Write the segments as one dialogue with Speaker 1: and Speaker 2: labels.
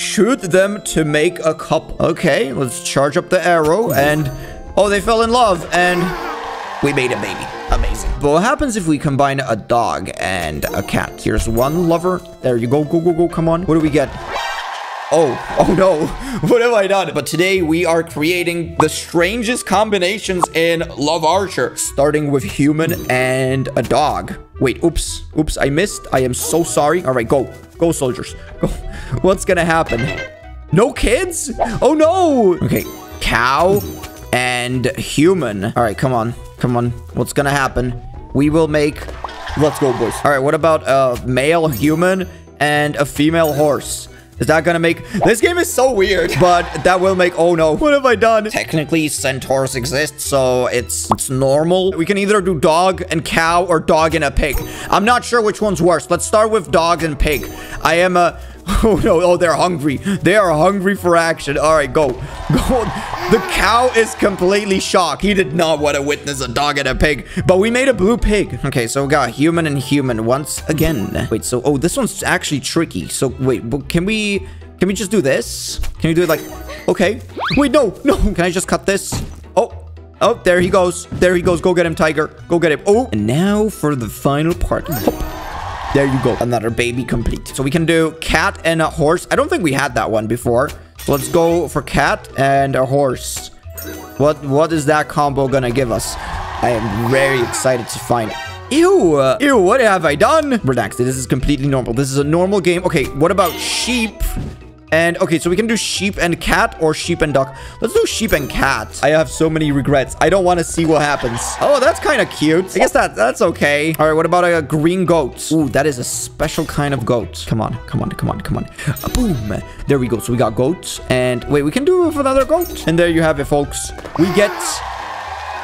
Speaker 1: shoot them to make a couple. Okay, let's charge up the arrow and... Oh, they fell in love and we made a baby. Amazing. But what happens if we combine a dog and a cat? Here's one lover. There you go. Go, go, go. Come on. What do we get? Oh, oh no. What have I done? But today we are creating the strangest combinations in Love Archer, starting with human and a dog. Wait, oops. Oops, I missed. I am so sorry. All right, go. Go, soldiers. Go. What's gonna happen? No kids? Oh no. Okay, cow and human. All right, come on. Come on. What's gonna happen? We will make... Let's go, boys. All right, what about a male human and a female horse? Is that gonna make... This game is so weird, but that will make... Oh, no. What have I done? Technically, centaurs exist, so it's, it's normal. We can either do dog and cow or dog and a pig. I'm not sure which one's worse. Let's start with dog and pig. I am a... Oh, no. Oh, they're hungry. They are hungry for action. All right, go. Go. The cow is completely shocked. He did not want to witness a dog and a pig, but we made a blue pig. Okay, so we got human and human once again. Wait, so, oh, this one's actually tricky. So, wait, but can we, can we just do this? Can we do it like, okay. Wait, no, no. Can I just cut this? Oh, Oh, there he goes. There he goes. Go get him, tiger. Go get him. Oh, and now for the final part. Oh, there you go. Another baby complete. So we can do cat and a horse. I don't think we had that one before. So Let's go for cat and a horse. What What is that combo gonna give us? I am very excited to find Ew, uh, ew, what have I done? Relax, this is completely normal. This is a normal game. Okay, what about sheep? And okay, so we can do sheep and cat or sheep and duck. Let's do sheep and cat. I have so many regrets. I don't want to see what happens. Oh, that's kind of cute. I guess that that's okay. All right, what about a green goat? Ooh, that is a special kind of goat. Come on, come on, come on, come on. Boom. There we go. So we got goats. And wait, we can do another goat. And there you have it, folks. We get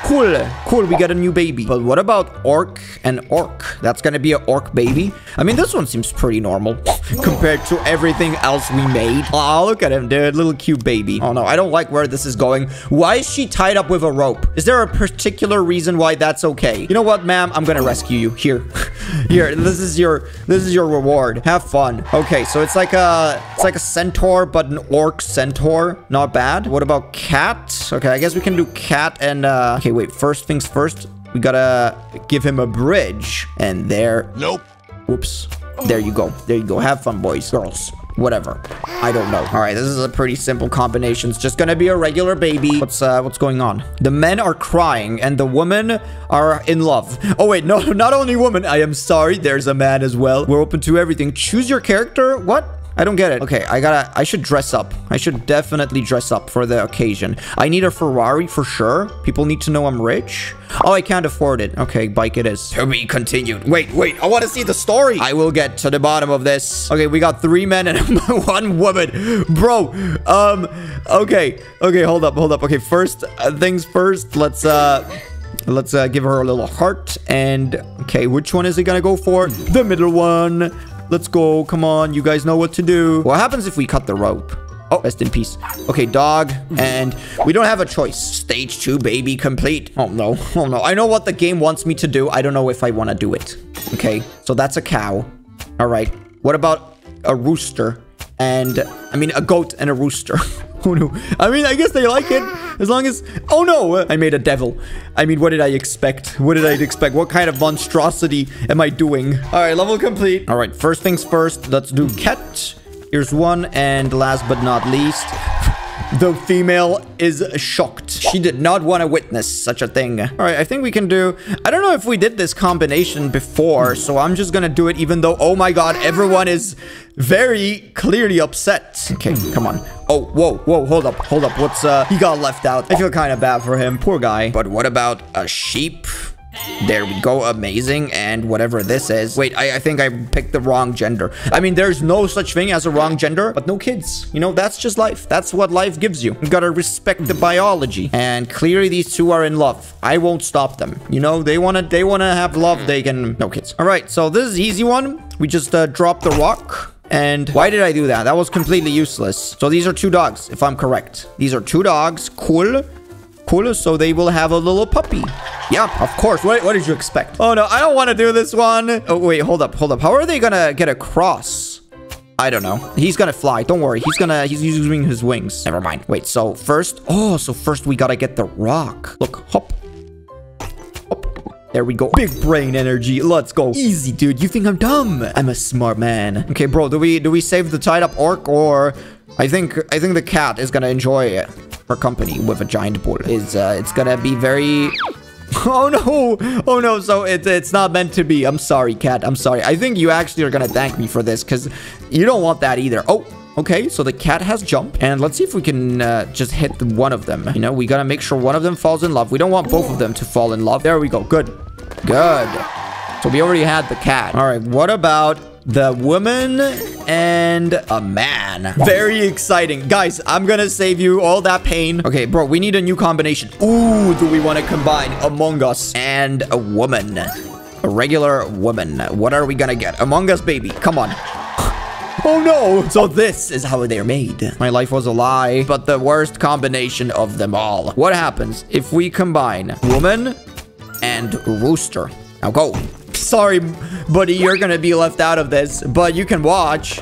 Speaker 1: Cool. Cool, we got a new baby. But what about orc and orc? That's gonna be an orc baby? I mean, this one seems pretty normal compared to everything else we made. Oh, look at him, dude. Little cute baby. Oh, no. I don't like where this is going. Why is she tied up with a rope? Is there a particular reason why that's okay? You know what, ma'am? I'm gonna rescue you. Here. Here. This is your this is your reward. Have fun. Okay, so it's like a it's like a centaur, but an orc centaur. Not bad. What about cat? Okay, I guess we can do cat and uh okay, wait. First things first, we gotta give him a bridge. And there.
Speaker 2: Nope.
Speaker 1: Whoops. There you go. There you go. Have fun, boys, girls. Whatever. I don't know. All right, this is a pretty simple combination. It's just gonna be a regular baby. What's uh, what's going on? The men are crying and the women are in love. Oh wait, no, not only women. I am sorry. There's a man as well. We're open to everything. Choose your character. What? I don't get it. Okay, I gotta... I should dress up. I should definitely dress up for the occasion. I need a Ferrari for sure. People need to know I'm rich. Oh, I can't afford it. Okay, bike it is. To be continued. Wait, wait. I want to see the story. I will get to the bottom of this. Okay, we got three men and one woman. Bro, um, okay. Okay, hold up, hold up. Okay, first uh, things first. Let's, uh... Let's uh, give her a little heart. And, okay, which one is it gonna go for? The middle one. Let's go. Come on. You guys know what to do. What happens if we cut the rope? Oh, rest in peace. Okay, dog. And we don't have a choice. Stage two, baby, complete. Oh, no. Oh, no. I know what the game wants me to do. I don't know if I want to do it. Okay, so that's a cow. All right. What about a rooster? And, I mean, a goat and a rooster. oh, no. I mean, I guess they like it. As long as... Oh, no. I made a devil. I mean, what did I expect? What did I expect? What kind of monstrosity am I doing? All right, level complete. All right, first things first. Let's do cat. Here's one. And last but not least... The female is shocked. She did not want to witness such a thing. All right, I think we can do... I don't know if we did this combination before, so I'm just gonna do it even though, oh my god, everyone is very clearly upset. Okay, come on. Oh, whoa, whoa, hold up, hold up. What's, uh, he got left out. I feel kind of bad for him. Poor guy. But what about a sheep? There we go. Amazing. And whatever this is. Wait, I, I, think I picked the wrong gender. I mean, there's no such thing as a wrong gender, but no kids. You know, that's just life. That's what life gives you. You gotta respect the biology. And clearly these two are in love. I won't stop them. You know, they wanna they wanna have love. They can... No kids. All right, so this is easy one. We just uh, drop the rock. And why did I do that? That was completely useless. So these are two dogs, if I'm correct. These are two dogs. Cool. Cool. So they will have a little puppy. Yeah, of course. What, what did you expect? Oh, no. I don't want to do this one. Oh, wait. Hold up. Hold up. How are they going to get across? I don't know. He's gonna fly. Don't worry. He's gonna, he's using his wings. Never mind. Wait, so first, oh, so first we gotta get the rock. Look, hop. Hop. There we go. Big brain energy. Let's go. Easy, dude. You think I'm dumb? I'm a smart man. Okay, bro, do we, do we save the tied up orc or I think, I think the cat is gonna enjoy it. Her company with a giant bull is, uh, it's gonna be very Oh no! Oh no, so it, it's not meant to be. I'm sorry, cat. I'm sorry. I think you actually are gonna thank me for this because you don't want that either. Oh, okay. So the cat has jump. And let's see if we can uh, just hit one of them. You know, we gotta make sure one of them falls in love. We don't want both of them to fall in love. There we go. Good. Good. So we already had the cat. All right, what about the woman and a man. Very exciting. Guys, I'm gonna save you all that pain. Okay, bro, we need a new combination. Ooh, do we want to combine Among Us and a woman? A regular woman. What are we gonna get? Among Us, baby. Come on. Oh no! So this is how they're made. My life was a lie, but the worst combination of them all. What happens if we combine woman and rooster? Now go. Sorry, buddy, you're gonna be left out of this, but you can watch.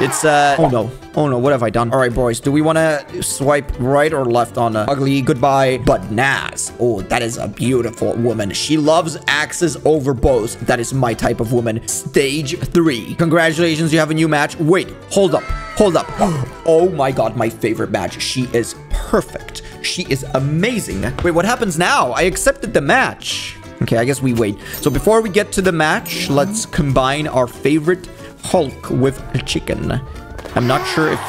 Speaker 1: It's, uh, oh no. Oh no, what have I done? All right, boys, do we want to swipe right or left on a ugly goodbye? But Naz, oh, that is a beautiful woman. She loves axes over bows. That is my type of woman. Stage three. Congratulations, you have a new match. Wait, hold up, hold up. Oh my God, my favorite match. She is perfect. She is amazing. Wait, what happens now? I accepted the match. Okay, I guess we wait. So before we get to the match, let's combine our favorite Hulk with a chicken. I'm not sure if...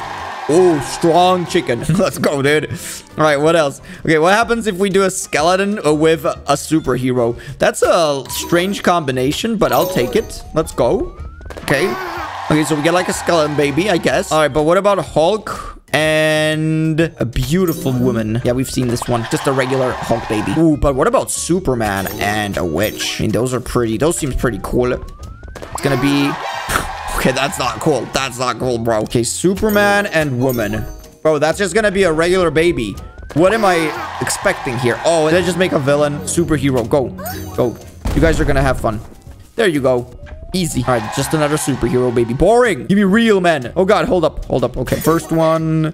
Speaker 1: Oh, strong chicken. let's go, dude. All right, what else? Okay, what happens if we do a skeleton uh, with a superhero? That's a strange combination, but I'll take it. Let's go. Okay. Okay, so we get like a skeleton baby, I guess. All right, but what about Hulk and a beautiful woman. Yeah, we've seen this one. Just a regular Hulk baby. Ooh, but what about Superman and a witch? I mean, those are pretty. Those seems pretty cool. It's gonna be... okay, that's not cool. That's not cool, bro. Okay, Superman and woman. Bro, that's just gonna be a regular baby. What am I expecting here? Oh, let's just make a villain. Superhero. Go. Go. You guys are gonna have fun. There you go. Easy. All right, just another superhero, baby. Boring. Give me real men. Oh, God. Hold up. Hold up. Okay. First one.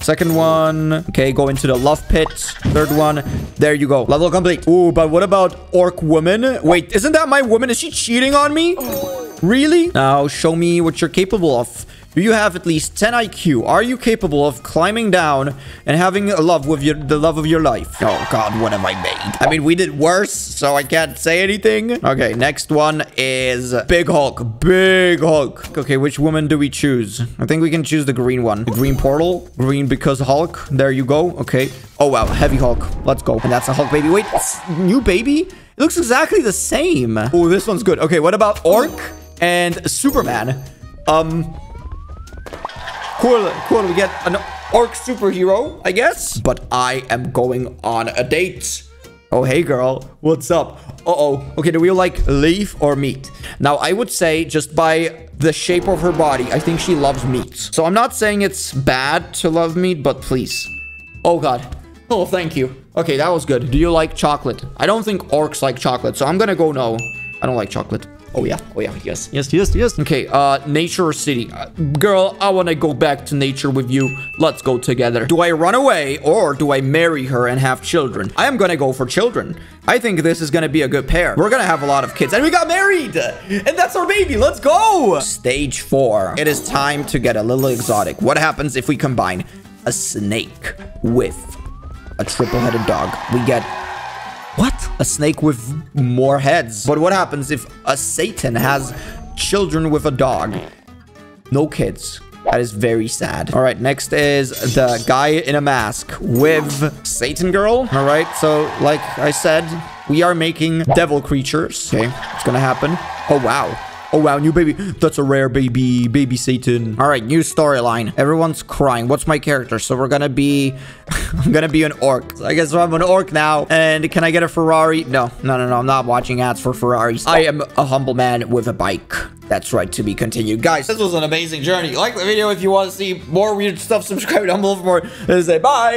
Speaker 1: Second one. Okay, go into the love pit. Third one. There you go. Level complete. Ooh, but what about orc woman? Wait, isn't that my woman? Is she cheating on me? Oh. Really? Now, show me what you're capable of. Do you have at least 10 IQ? Are you capable of climbing down and having a love with your, the love of your life? Oh, God, what have I made? I mean, we did worse, so I can't say anything. Okay, next one is Big Hulk. Big Hulk. Okay, which woman do we choose? I think we can choose the green one. The green portal. Green because Hulk. There you go. Okay. Oh, wow. Heavy Hulk. Let's go. And that's a Hulk baby. Wait, new baby? It looks exactly the same. Oh, this one's good. Okay, what about Orc and Superman? Um, Cool, cool. We get an orc superhero, I guess. But I am going on a date. Oh, hey, girl. What's up? Uh-oh. Okay, do we like leaf or meat? Now, I would say just by the shape of her body, I think she loves meat. So I'm not saying it's bad to love meat, but please. Oh, God. Oh, thank you. Okay, that was good. Do you like chocolate? I don't think orcs like chocolate, so I'm gonna go no. I don't like chocolate. Oh, yeah. Oh, yeah. Yes. Yes, yes, yes. Okay, uh, nature or city? Uh, girl, I want to go back to nature with you. Let's go together. Do I run away or do I marry her and have children? I am going to go for children. I think this is going to be a good pair. We're going to have a lot of kids. And we got married! And that's our baby! Let's go! Stage four. It is time to get a little exotic. What happens if we combine a snake with a triple-headed dog? We get what? A snake with more heads. But what happens if a Satan has children with a dog? No kids. That is very sad. All right, next is the guy in a mask with Satan girl. All right, so like I said, we are making devil creatures. Okay, it's gonna happen. Oh, wow. Oh, wow, new baby. That's a rare baby. Baby Satan. All right, new storyline. Everyone's crying. What's my character? So we're gonna be... I'm gonna be an orc. So I guess I'm an orc now. And can I get a Ferrari? No, no, no, no. I'm not watching ads for Ferraris. I am a humble man with a bike. That's right, to be continued. Guys, this was an amazing journey. Like the video if you want to see more weird stuff. Subscribe down below for more. And say bye.